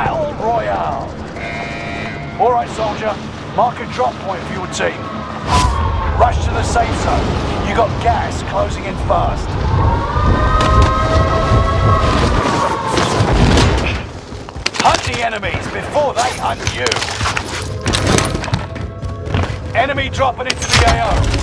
Battle Royale. All right, soldier. Mark a drop point for your team. Rush to the safe zone. You got gas closing in fast. Hunt the enemies before they hunt you. Enemy dropping into the AO.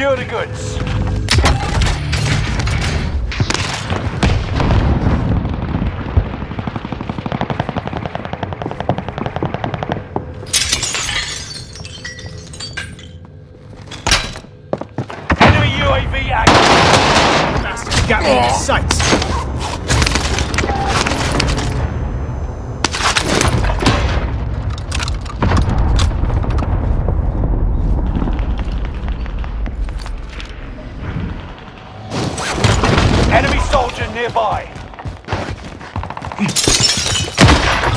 Secure the goods. Nearby.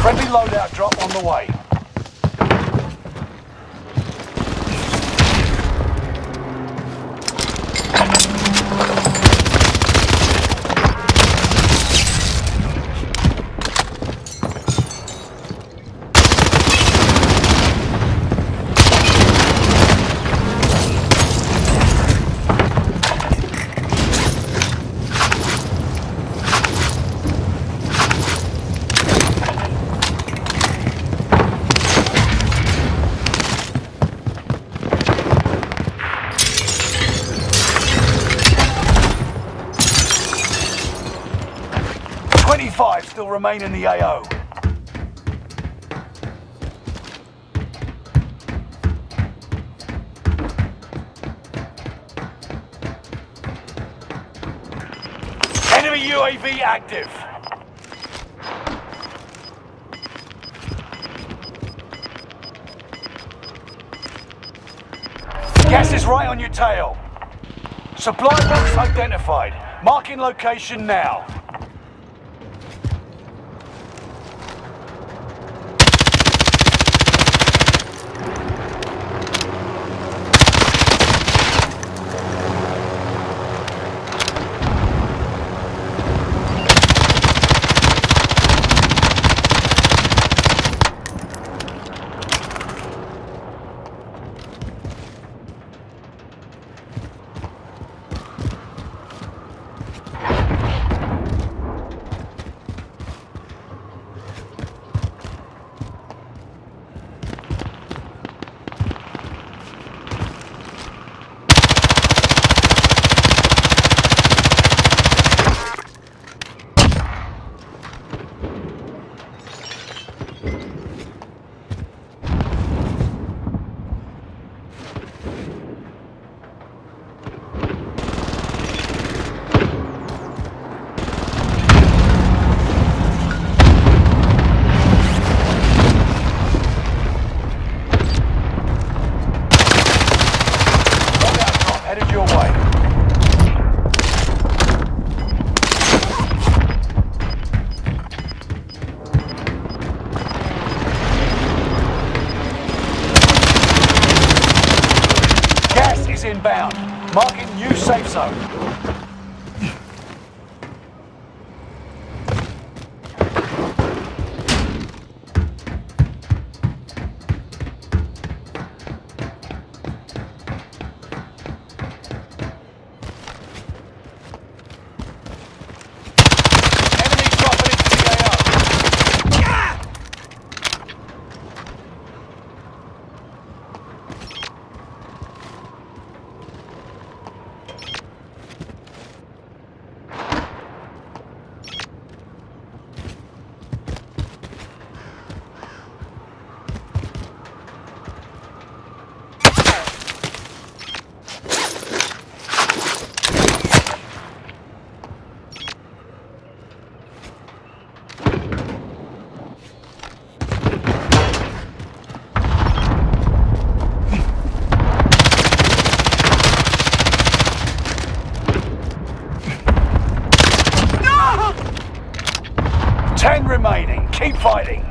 Friendly loadout drop on the way. Twenty-five still remain in the AO. Enemy UAV active. Gas is right on your tail. Supply box identified. Marking location now. Keep fighting.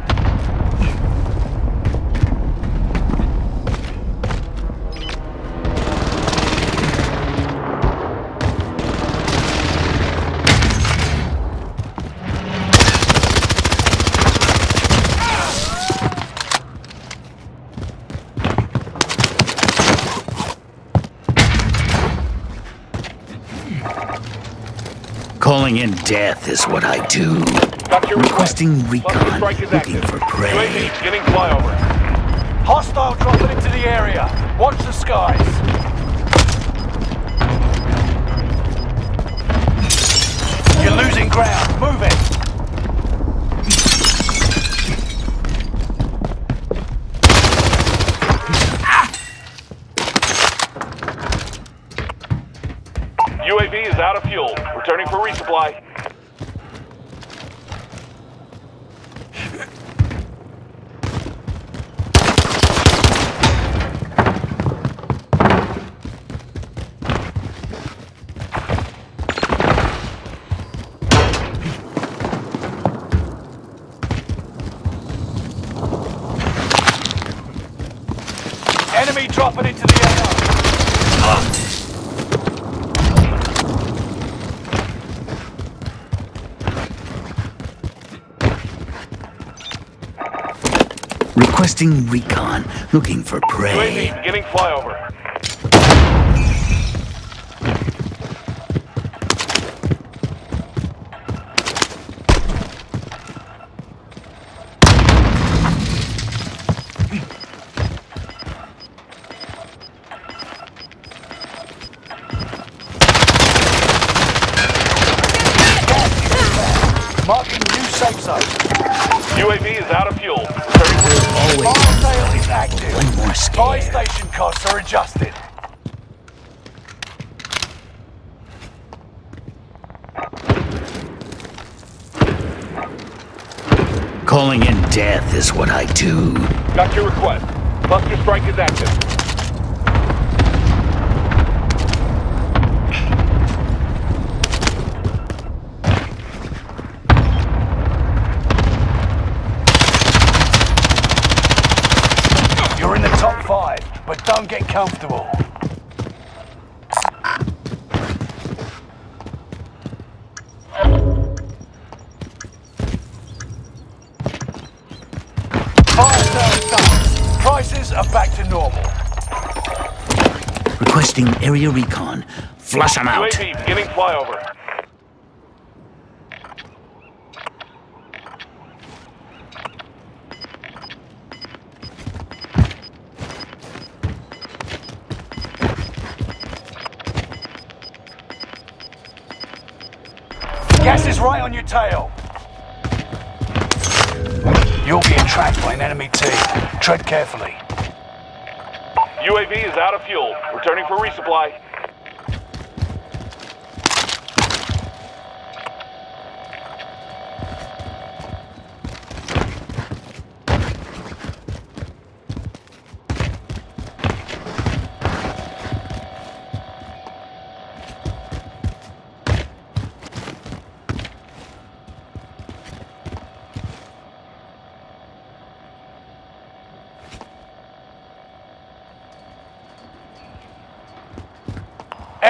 Calling in death is what I do. Requesting request. Recon, looking for prey. UAV beginning flyover. Hostile dropping into the area. Watch the skies. Requesting recon, looking for prey. UAV beginning flyover. Marking new safe zone. UAV is out of fuel. Always Fire sale is active. one more scare. station costs are adjusted. Calling in death is what I do. Got your request. Cluster strike is active. Comfortable. Fire sale done. Prices are back to normal. Requesting area recon. Flush them out. UAV beginning flyover. Gas is right on your tail. You'll be entrapped by an enemy team. Tread carefully. UAV is out of fuel. Returning for resupply.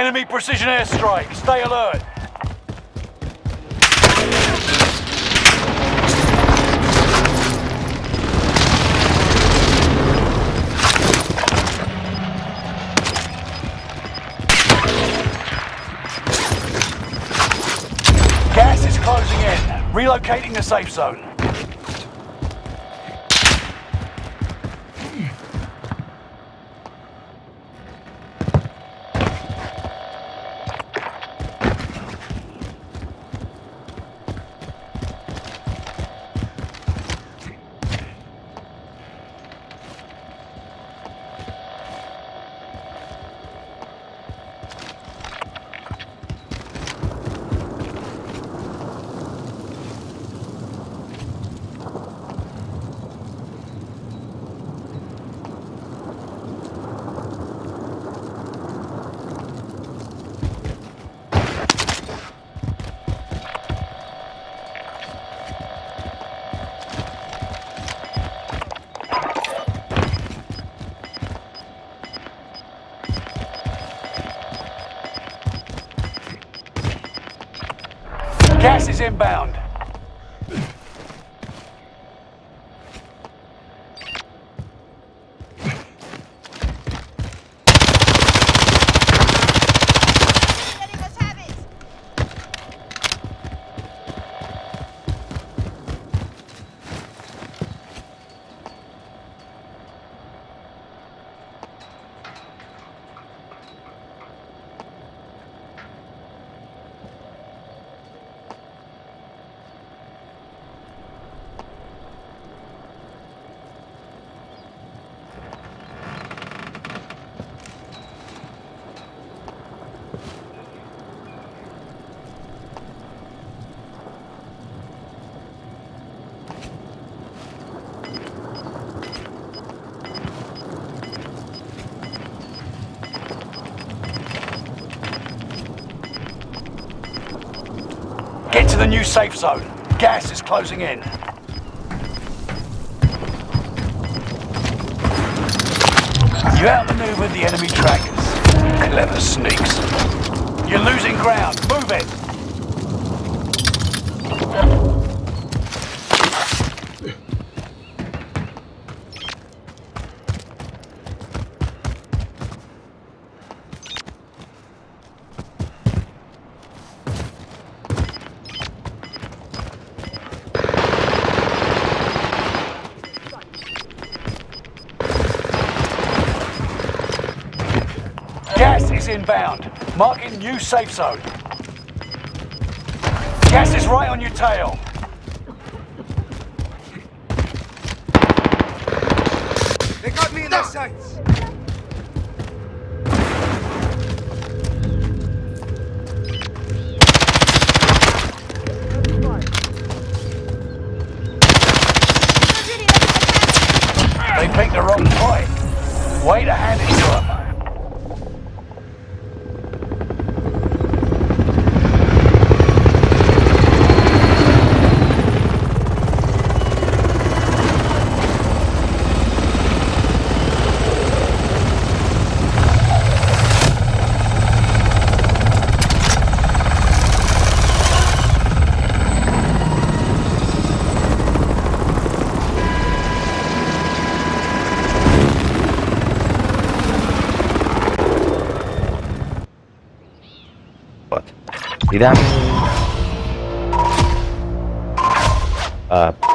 Enemy precision airstrike. Stay alert. Gas is closing in. Relocating the safe zone. Inbound. The new safe zone. Gas is closing in. You outmaneuvered the enemy trackers. Clever sneaks. You're losing ground. Move it. Gas inbound. Marking new safe zone. Gas is right on your tail. They got me in their sights. They picked the wrong fight. Way to hand it to them. See that? Uh,